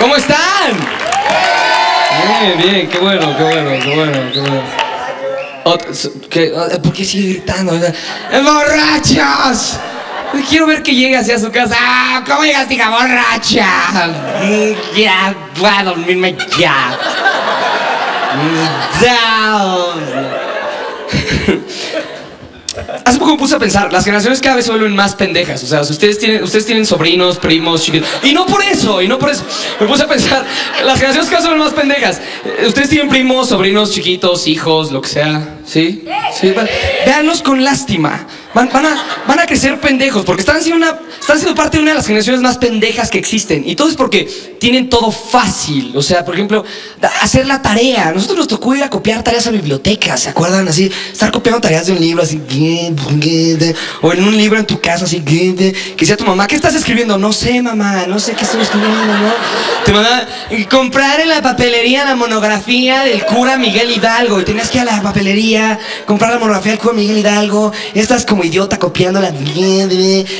¿Cómo están? Bien, bien, qué bueno, qué bueno, qué bueno, qué bueno. Ot- s- ¿qué? Ah, ¿Por qué sigue gritando? ¡Borrachos! Quiero ver que llegue hacia su casa. ¡Ah! ¿Cómo llegaste, hija borracha? Ya, voy a dormirme ya. Down. Hace poco me puse a pensar, las generaciones cada vez se vuelven más pendejas. O sea, si ustedes tienen, ustedes tienen sobrinos, primos, chiquitos. Y no por eso, y no por eso. Me puse a pensar, las generaciones cada vez se vuelven más pendejas. Eh, Ustedes tienen primos, sobrinos, chiquitos, hijos, lo que sea. ¿Sí? ¿Sí? Va- Véanlos con lástima. Van, van a, van a crecer pendejos porque están siendo, una, están siendo parte de una de las generaciones más pendejas que existen. Y todo es porque tienen todo fácil. O sea, por ejemplo, hacer la tarea. A nosotros nos tocó ir a copiar tareas a bibliotecas, ¿se acuerdan? Así, estar copiando tareas de un libro, así, o en un libro en tu casa, así, que decía tu mamá, ¿qué estás escribiendo? No sé, mamá, no sé qué estoy escribiendo, ¿no? Te mandaba comprar en la papelería la monografía del cura Miguel Hidalgo. Y tenías que ir a la papelería, comprar la monografía del cura Miguel Hidalgo. Y estás idiota copiándola.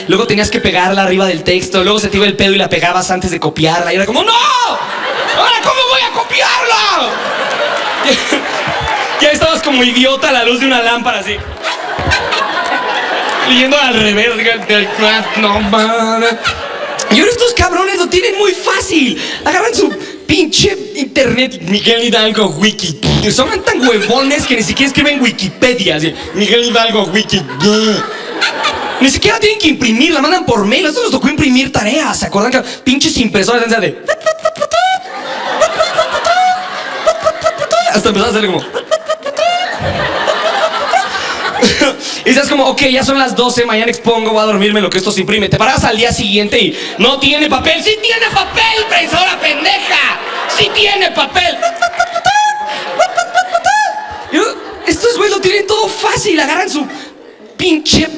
Luego tenías que pegarla arriba del texto. Luego se te iba el pedo y la pegabas antes de copiarla. Y era como, ¡No! ¿Ahora cómo voy a copiarla? Ya estabas como idiota a la luz de una lámpara así. Leyendo al revés. del- No mames. Y ahora estos cabrones lo tienen muy fácil. Agarran su pinche internet, Miguel Hidalgo Wiki. Son tan huevones que ni siquiera escriben Wikipedia. así, Miguel Hidalgo Wiki. Ni siquiera tienen que imprimir, la mandan por mail. Esto nos tocó imprimir tareas. ¿Se acuerdan que pinches impresoras de. Hasta empezó a hacer como. Y estás como, ok, ya son las 12, mañana expongo, voy a dormirme lo que esto se imprime. Te paras al día siguiente y no tiene papel. ¡Sí tiene papel, impresora pendeja! ¡Sí tiene papel! Yo, estos güeyes lo tienen todo fácil. Agarran su pinche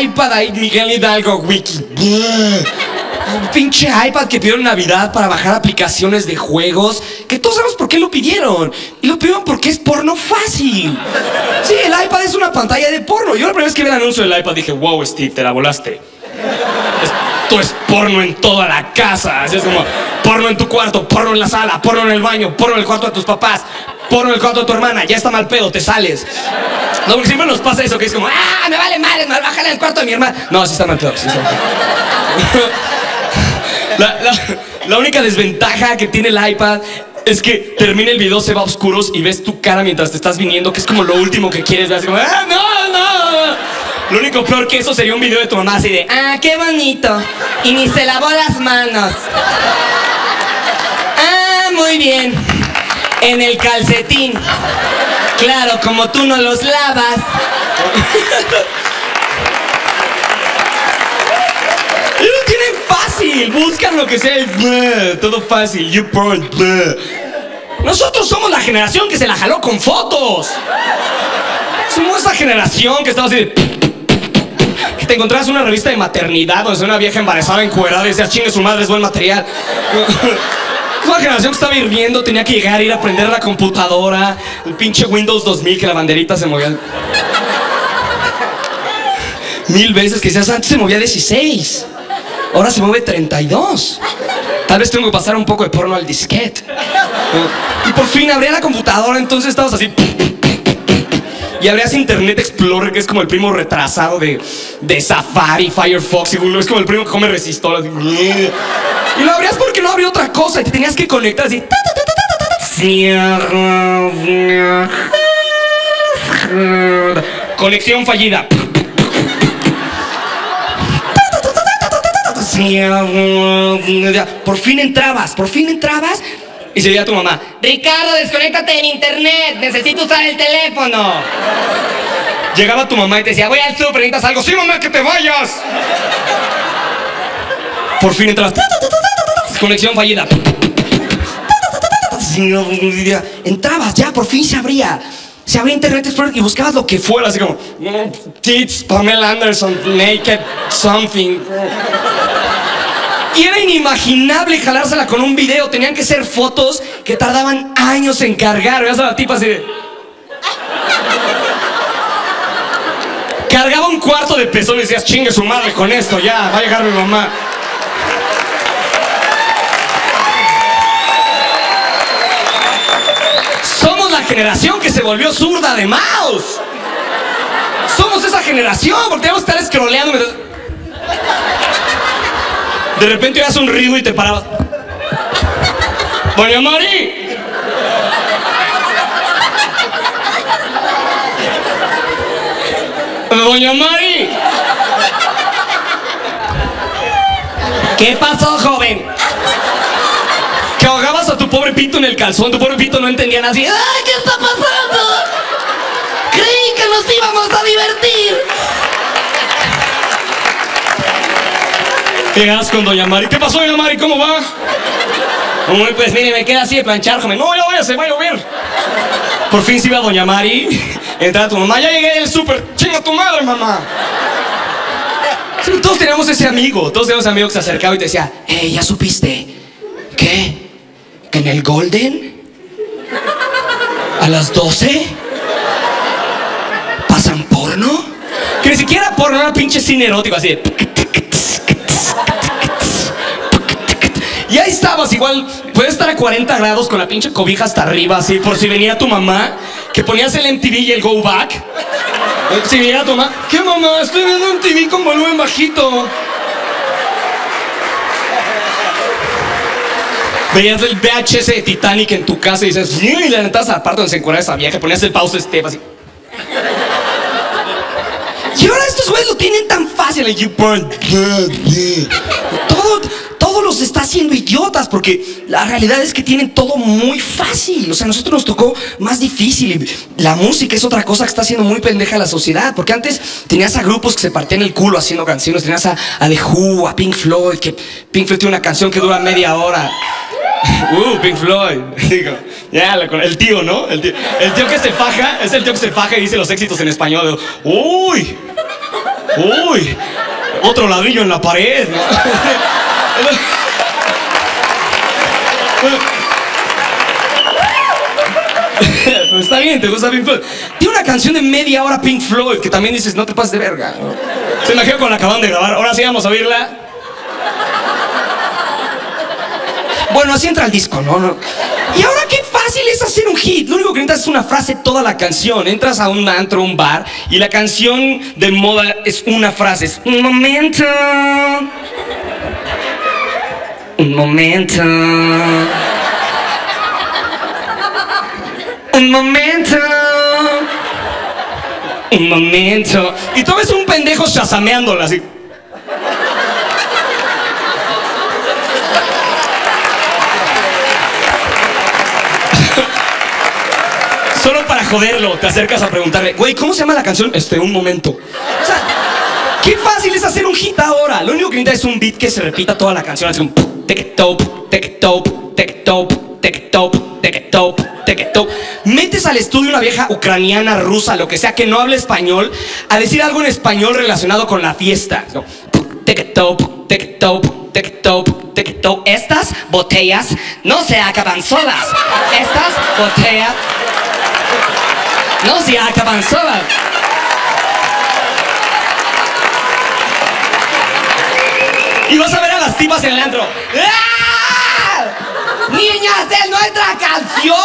iPad ahí, Miguel Hidalgo Wiki. Un pinche iPad que pidieron Navidad para bajar aplicaciones de juegos. Que todos sabemos por qué lo pidieron. Y lo pidieron porque es porno fácil. Sí, el iPad es una pantalla de porno. Yo la primera vez que vi el anuncio del iPad dije, wow, Steve, te la volaste. Esto es porno en toda la casa. Así es como porno en tu cuarto, porno en la sala, porno en el baño, porno en el cuarto de tus papás, porno en el cuarto de tu hermana. Ya está mal pedo, te sales. No, porque siempre nos pasa eso, que es como, ah, me vale madre, me bájala en el cuarto de mi hermana. No, sí está mal pedo, sí está mal pedo. La, la- la única desventaja que tiene el iPad es que termina el video, se va a oscuros y ves tu cara mientras te estás viniendo, que es como lo último que quieres ver. Así como, ah, no, no. Lo único peor que eso sería un video de tu mamá así de, ah, qué bonito. Y ni se lavó las manos. Ah, muy bien. En el calcetín. Claro, como tú no los lavas. Fácil, buscan lo que sea, y todo fácil, you porn. Nosotros somos la generación que se la jaló con fotos. Somos esa generación que estaba así. Que te encontrabas una revista de maternidad donde una vieja embarazada encuerada y decías, chingue su madre, es buen material. Es una generación que estaba hirviendo, tenía que llegar, ir a aprender la computadora, el pinche Windows 2000 que la banderita se movía. Mil veces que decías, antes se movía 16. Ahora se mueve 32. Tal vez tengo que pasar un poco de porno al disquete. Y por fin abría la computadora, entonces estabas así. Y abrías Internet Explorer, que es como el primo retrasado de, Safari, Firefox, y Google. Es como el primo que come resistor. así. Y lo abrías porque no habría otra cosa. Y te tenías que conectar así. Conexión fallida. Por fin entrabas, por fin entrabas. Y se veía tu mamá. Ricardo, desconéctate del internet. Necesito usar el teléfono. Llegaba tu mamá y te decía, voy al súper, necesitas algo. Sí, mamá, que te vayas. Por fin entrabas. Conexión fallida. Entrabas, ya, por fin se abría. Se abría Internet Explorer y buscabas lo que fuera, así como mm, Tits, Pamela Anderson, Naked, Something. Y era inimaginable jalársela con un video. Tenían que ser fotos que tardaban años en cargar. Veas a la tipa así de... Cargaba un cuarto de peso y decías, chingue su madre con esto, ya, va a llegar mi mamá. Somos la generación que se volvió zurda de mouse. Somos esa generación, porque tenemos que estar escroleando. De repente oías un ruido y te parabas. Doña Mari. Doña Mari. ¿Qué pasó, joven? Que ahogabas a tu pobre pito en el calzón, tu pobre pito no entendía nada así. ¡Ay, qué está pasando! Creí que nos íbamos a divertir. Llegas con Doña Mari. ¿Qué pasó, Doña Mari? ¿Cómo va? Uy, pues mire, me queda así de planchar, joven. No, ya váyase, va a llover. Por fin se iba Doña Mari. Entra tu mamá. Ya llegué del súper. Chinga tu madre, mamá. Todos teníamos ese amigo. Todos teníamos ese amigo que se acercaba y te decía, eh, ¿ya supiste? ¿Qué? ¿Que en el Golden? ¿A las 12? ¿Pasan porno? Que ni siquiera porno, era pinche cine erótico, así de... Y ahí estabas, igual, puedes estar a 40 grados con la pinche cobija hasta arriba, así, por si venía tu mamá, que ponías el MTV y el Go Back. Si venía tu mamá, ¿qué mamá? Estoy viendo un TV con volumen bajito. Veías el VHS de Titanic en tu casa y dices, y la parte donde se encuentra esa vieja, ponías el pause step así. Y ahora estos güeyes lo tienen tan fácil. Todo, todo los está haciendo idiotas porque la realidad es que tienen todo muy fácil. O sea, a nosotros nos tocó más difícil. La música es otra cosa que está haciendo muy pendeja la sociedad. Porque antes tenías a grupos que se partían el culo haciendo canciones. Tenías a, a The Who, a Pink Floyd, que Pink Floyd tiene una canción que dura media hora. Uh, Pink Floyd. Digo, ya, el tío, ¿no? El tío, el tío que se faja, es el tío que se faja y dice los éxitos en español. Uy, uy, otro ladrillo en la pared. ¿no? Está bien, te gusta Pink Floyd. Tiene una canción de media hora Pink Floyd que también dices, no te pases de verga. Se imagino con la acaban de grabar. Ahora sí vamos a oírla. Bueno, así entra el disco, ¿no? ¿no? Y ahora qué fácil es hacer un hit. Lo único que necesitas es una frase toda la canción. Entras a un antro, un bar, y la canción de moda es una frase. Es un momento. Un momento. Un momento. Un momento. Y tú ves un pendejo chasameándola así. Solo para joderlo, te acercas a preguntarle, güey, ¿cómo se llama la canción? Este, un momento. O sea, qué fácil es hacer un hit ahora. Lo único que necesitas es un beat que se repita toda la canción. Así como, tic-top, tic-top, tic-top, tic-top, tic-top, tic-top. Metes al estudio una vieja ucraniana, rusa, lo que sea, que no hable español, a decir algo en español relacionado con la fiesta. No, Tic-top, tic-top, tic-top, tic-top. Estas botellas no se acaban solas. Estas botellas no se acaban solas. Y vas a ver a las tipas en el antro. ¡Ah! ¡Niñas de nuestra canción!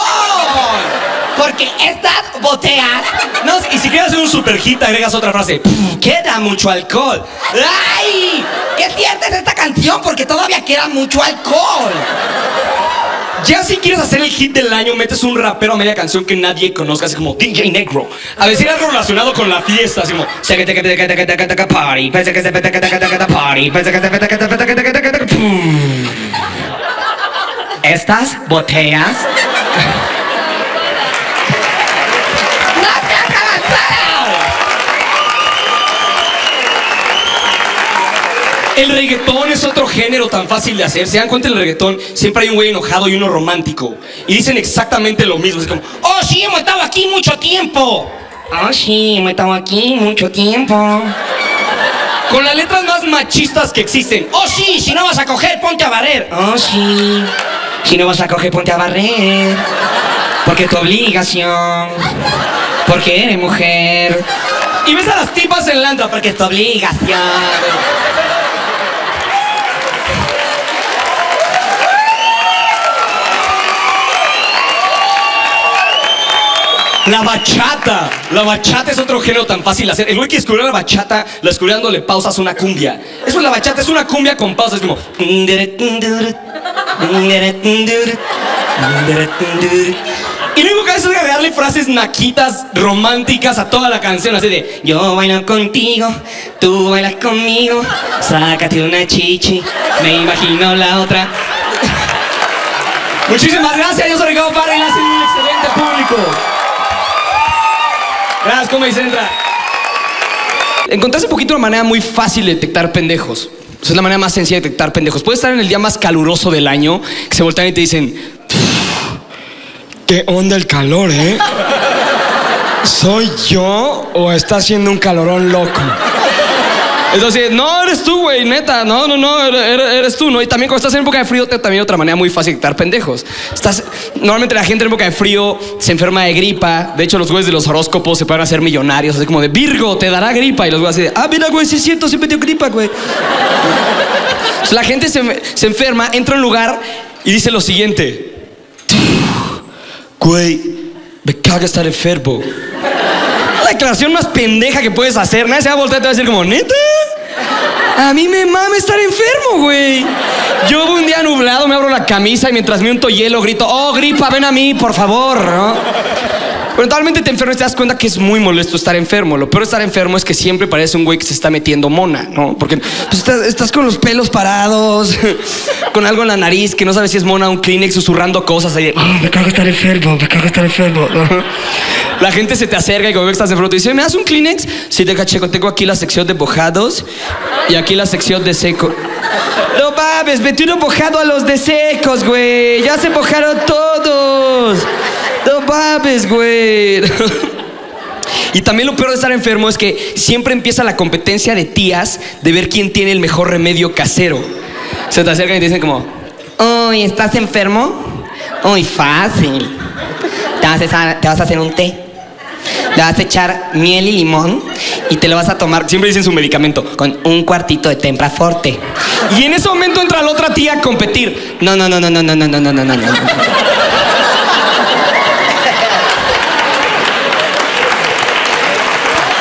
Porque estas botellas. No, y si quieres hacer un super hit, agregas otra frase. "Pff, Queda mucho alcohol. ¡Ay! ¡Qué cierta es esta canción! Porque todavía queda mucho alcohol. Ya si quieres hacer el hit del año, metes un rapero a media canción que nadie conozca, así como DJ Negro. A decir algo relacionado con la fiesta, así como. Estas botellas. El reggaetón es otro género tan fácil de hacer. Se dan cuenta el reggaetón, siempre hay un güey enojado y uno romántico. Y dicen exactamente lo mismo. Es como, oh sí, hemos estado aquí mucho tiempo. Oh sí, hemos estado aquí mucho tiempo. Con las letras más machistas que existen. Oh sí, si no vas a coger, ponte a barrer. Oh sí, si no vas a coger, ponte a barrer. Porque tu obligación. Porque eres mujer. Y ves a las tipas en antro, porque es tu obligación. La bachata. La bachata es otro género tan fácil de hacer. El güey que descubrió la bachata, la descubrió dándole pausas a una cumbia. Eso es la bachata, es una cumbia con pausas. Es como. Y lo único que hace es agregarle frases naquitas románticas a toda la canción, así de Yo bailo contigo, tú bailas conmigo, sácate una chichi, me imagino la otra. Muchísimas gracias, yo soy Ricardo Parra y un excelente público. Gracias, Comedy Central. Encontré hace poquito una manera muy fácil de detectar pendejos. O es la manera más sencilla de detectar pendejos. Puedes estar en el día más caluroso del año, que se voltean y te dicen, ¿qué onda el calor, eh? ¿Soy yo o está haciendo un calorón loco? Entonces, no, eres tú, güey, neta. No, no, no, eres, eres tú, ¿no? Y también cuando estás en época de frío, también otra manera muy fácil de detectar pendejos. Estás, normalmente la gente en época de frío se enferma de gripa. De hecho, los güeyes de los horóscopos se pueden hacer millonarios. Así como de Virgo, te dará gripa. Y los güeyes así de, ah, mira, güey, sí es cierto, siempre dio gripa, güey. La gente se, se enferma, entra a un lugar y dice lo siguiente. Güey, me caga estar enfermo. La declaración más pendeja que puedes hacer. Nadie se va a voltear y te va a decir como, ¿neta? A mí me mama estar enfermo, güey. Yo un día nublado me abro la camisa y mientras me unto hielo grito, oh, gripa, ven a mí, por favor, ¿no? Pero totalmente te enfermas y te das cuenta que es muy molesto estar enfermo. Lo peor de estar enfermo es que siempre parece un güey que se está metiendo mona, ¿no? Porque pues, estás, estás con los pelos parados, con algo en la nariz que no sabes si es mona un Kleenex susurrando cosas ahí. de, "Ah, me cago estar enfermo, me cago estar enfermo. La gente se te acerca y como que estás enfermo te dice, ¿me das un Kleenex? Sí, te cacheco, tengo aquí la sección de mojados y aquí la sección de seco. No mames, metí uno mojado a los de secos, güey. Ya se mojaron todos. No mames, güey. Y también lo peor de estar enfermo es que siempre empieza la competencia de tías de ver quién tiene el mejor remedio casero. Se te acercan y te dicen como, uy, ¿estás enfermo? Uy, fácil. Te vas, a hacer, un té. Le vas a echar miel y limón y te lo vas a tomar, siempre dicen su medicamento, con un cuartito de tempra forte. Y en ese momento entra la otra tía a competir. No, no, no, no, no, no, no, no, no, no, no.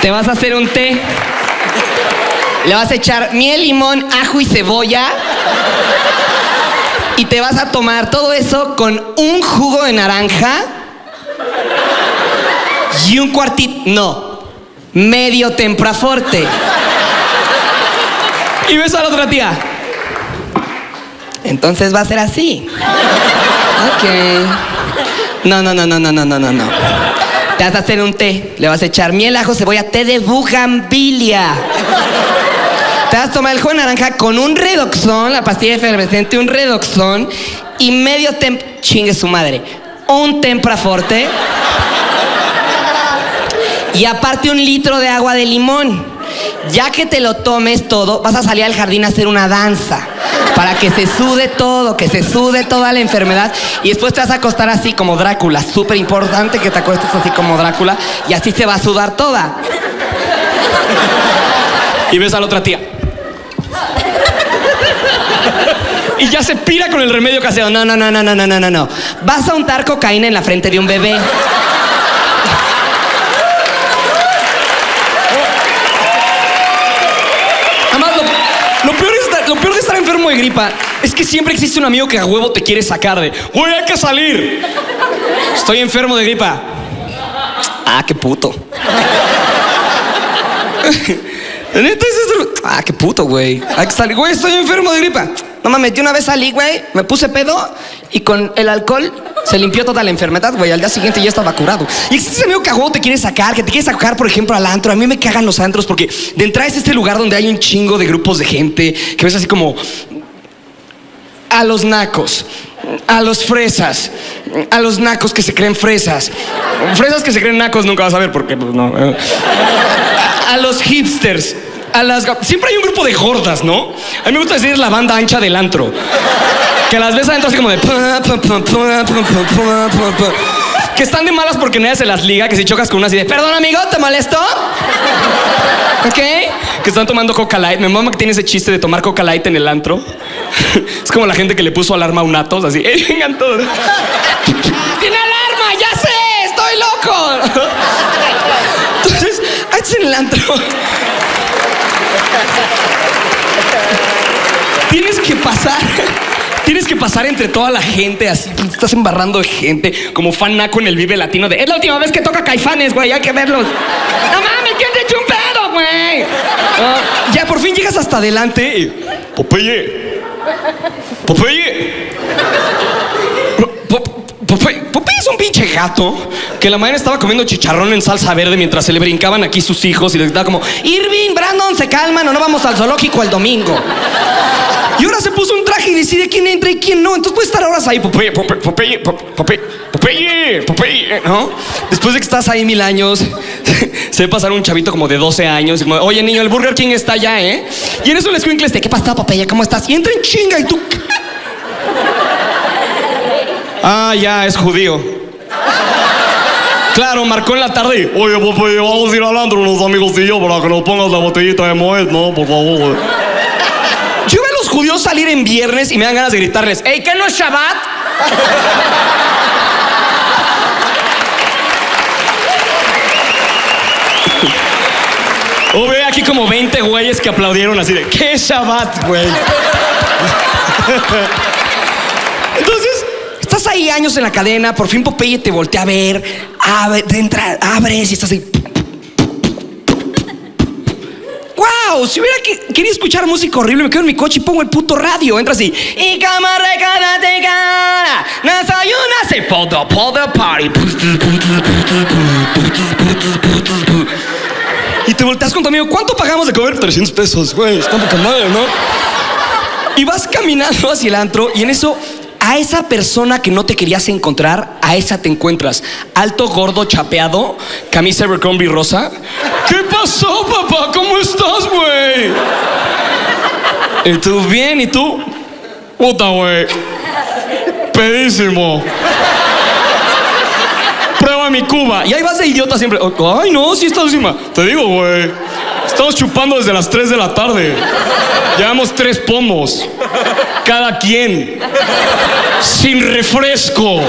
Te vas a hacer un té. Le vas a echar miel, limón, ajo y cebolla. Y te vas a tomar todo eso con un jugo de naranja y un cuartito. No, medio tempraforte. Y ves a la otra tía. Entonces va a ser así. Ok. No, no, no, no, no, no, no, no, no. Te vas a hacer un té. Le vas a echar miel, ajo, cebolla, té de bugambilia. Te vas a tomar el jugo de naranja con un redoxón, la pastilla efervescente, un redoxón y medio tem... Chingue su madre. Un tempraforte. Y aparte un litro de agua de limón. Ya que te lo tomes todo, vas a salir al jardín a hacer una danza para que se sude todo, que se sude toda la enfermedad y después te vas a acostar así como Drácula. Súper importante que te acuestes así como Drácula y así se va a sudar toda. Y ves a la otra tía. Y ya se pira con el remedio casero. No, no, no, no, no, no, no, no. Vas a untar cocaína en la frente de un bebé. Gripa es que siempre existe un amigo que a huevo te quiere sacar de, güey, hay que salir. Estoy enfermo de gripa. Ah, qué puto. Ah, qué puto, güey. Hay que salir. Güey, estoy enfermo de gripa. No mames, yo una vez salí, güey, me puse pedo y con el alcohol se limpió toda la enfermedad, güey. Al día siguiente ya estaba curado. Y existe ese amigo que a huevo te quiere sacar, que te quiere sacar, por ejemplo, al antro. A mí me cagan los antros porque de entrada es este lugar donde hay un chingo de grupos de gente que ves así como a los nacos, a los fresas, a los nacos que se creen fresas. Fresas que se creen nacos nunca vas a ver porque pues, no. eh. A los hipsters, a las siempre hay un grupo de gordas, ¿no? A mí me gusta decir la banda ancha del antro. Que las ves adentro así como de que están de malas porque nadie se las liga, que si chocas con una así de, perdón amigo, ¿te molesto? ¿Ok? Que están tomando Coca Light. Mi mamá que tiene ese chiste de tomar Coca Light en el antro. Es como la gente que le puso alarma a un Atos, así, ¡eh, vengan todos! ¡Tiene alarma! ¡Ya sé! ¡Estoy loco. Entonces, antes en el antro. Tienes que pasar. Tienes que pasar entre toda la gente así, te estás embarrando de gente, como fan naco en el Vive Latino de es la última vez que toca Caifanes, güey, hay que verlos. No mames, ¿quién te un pedo, güey? Ah, ya por fin llegas hasta adelante y. Popeye. Popeye. Po- Popeye, Popeye es un pinche gato que la mañana estaba comiendo chicharrón en salsa verde mientras se le brincaban aquí sus hijos y les gritaba como Irving, Brandon, se calman o no vamos al zoológico el domingo. Y ahora se puso un traje y decide quién entra y quién no. Entonces puede estar horas ahí, Popeye, Popeye, Popeye, Popeye, Popeye, ¿no? Después de que estás ahí mil años, se ve pasar un chavito como de 12 años y como, oye niño, el Burger King está allá, ¿eh? Y en eso les cuincles de, ¿qué pasa, Popeye? ¿Cómo estás? Y entra en chinga y tú... Ah, ya, es judío. Claro, marcó en la tarde oye, Popeye, vamos a ir al antro unos amigos y yo para que nos pongas la botellita de Moet, ¿no? Por favor. Yo veo a los judíos salir en viernes y me dan ganas de gritarles, ¡Ey, ¿qué no es Shabbat? O ve aquí como 20 güeyes que aplaudieron así de, ¿qué Shabbat, güey? Entonces, estás ahí años en la cadena, por fin Popeye te voltea a ver, abre, entra, abres y estás ahí. Si hubiera que- querido escuchar música horrible, me quedo en mi coche y pongo el puto radio. Entra así. Y cámara, te cara. Nasayuna se foto, foto, party. Y te volteas con tu amigo. ¿Cuánto pagamos de comer? 300 pesos, güey. Está poca madre, ¿no? Y vas caminando hacia el antro y en eso a esa persona que no te querías encontrar, a esa te encuentras. Alto, gordo, chapeado, camisa Abercrombie rosa. ¿Qué pasó, papá? ¿Cómo estás, güey? ¿Y tú bien? ¿Y tú? Puta, güey. Pedísimo. Prueba mi cuba. Y ahí vas de idiota siempre. Ay, no, sí estás encima. Te digo, güey. Estamos chupando desde las 3 de la tarde. Llevamos tres pomos. Cada quien. Sin refresco.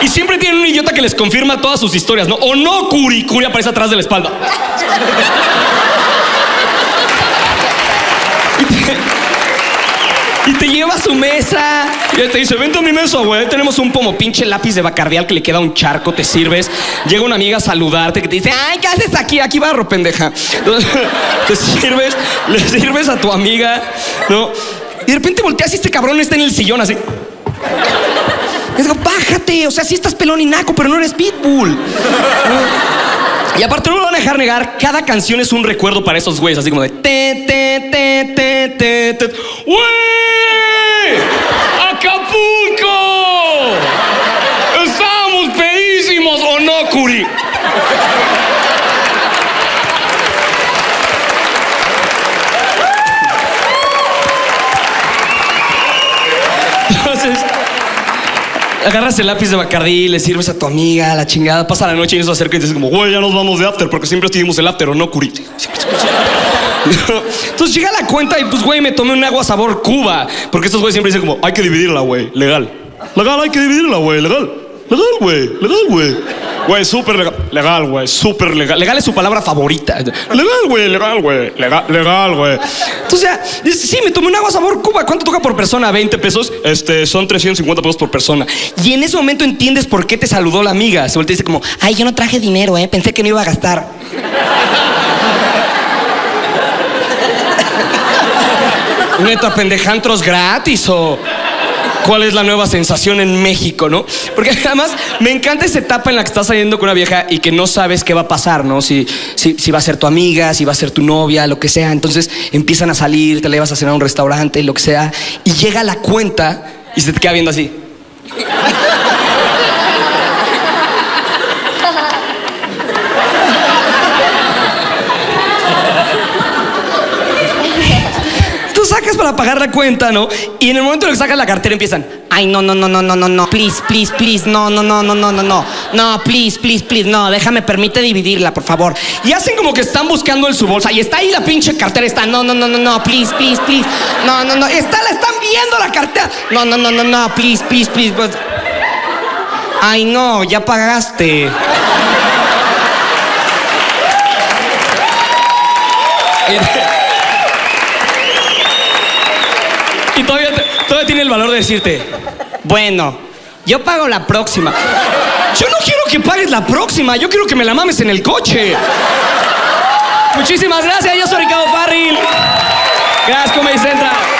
Y siempre tienen un idiota que les confirma todas sus historias, ¿no? O no, Curi. Curi aparece atrás de la espalda. Y te, y te lleva a su mesa. Y te dice, vente a mi mesa, güey. Tenemos un pomo pinche lápiz de bacardial que le queda un charco, te sirves. Llega una amiga a saludarte que te dice, ay, ¿qué haces aquí? Aquí barro, pendeja. Entonces, te sirves, le sirves a tu amiga, ¿no? Y de repente volteas y este cabrón está en el sillón así. Y digo, bájate, o sea, sí estás pelón y naco, pero no eres pitbull. Y aparte no lo van a dejar negar, cada canción es un recuerdo para esos güeyes, así como de te, te, te, te, te, te. ¡Acapulco! ¡Estábamos pedísimos o no, Curi! Entonces, agarras el lápiz de Bacardí, le sirves a tu amiga, la chingada, pasa la noche y se acerca y dices como, güey, ya nos vamos de after, porque siempre estuvimos el after o no, Curi. Entonces llega la cuenta y pues, güey, me tomé un agua sabor Cuba, porque estos güeyes siempre dicen como, hay que dividirla, güey, legal. Legal, hay que dividirla, güey, legal. Legal, güey, legal, güey. Güey, súper legal. Legal, güey, súper legal. Legal es su palabra favorita. Legal, güey, legal, güey. Legal, legal, güey. Entonces, ya, sí, me tomé un agua sabor Cuba. ¿Cuánto toca por persona? ¿20 pesos? Este, son 350 pesos por persona. Y en ese momento entiendes por qué te saludó la amiga. Se voltea y dice como, ay, yo no traje dinero, eh. Pensé que no iba a gastar. Neta, pendejantros gratis o cuál es la nueva sensación en México, ¿no? Porque además me encanta esa etapa en la que estás saliendo con una vieja y que no sabes qué va a pasar, ¿no? Si, si, va a ser tu amiga, si va a ser tu novia, lo que sea. Entonces empiezan a salir, te la llevas a cenar a un restaurante, lo que sea, y llega la cuenta y se te queda viendo así. Tú sacas para pagar la cuenta, ¿no? Y en el momento en que sacas la cartera empiezan, ay, no, no, no, no, no, no, no, please, please, please, no, no, no, no, no, no, no, no, please, please, please, no, déjame, permite dividirla, por favor. Y hacen como que están buscando en su bolsa y está ahí la pinche cartera, está, no, no, no, no, no, please, please, please, no, no, no, está, la están viendo la cartera, no, no, no, no, no, please, please, please, pues. Ay, no, ya pagaste. Y todavía, te- todavía tiene el valor de decirte, bueno, yo pago la próxima. Yo no quiero que pagues la próxima, yo quiero que me la mames en el coche. Muchísimas gracias, yo soy Ricardo Farril. Gracias, Comedy Central.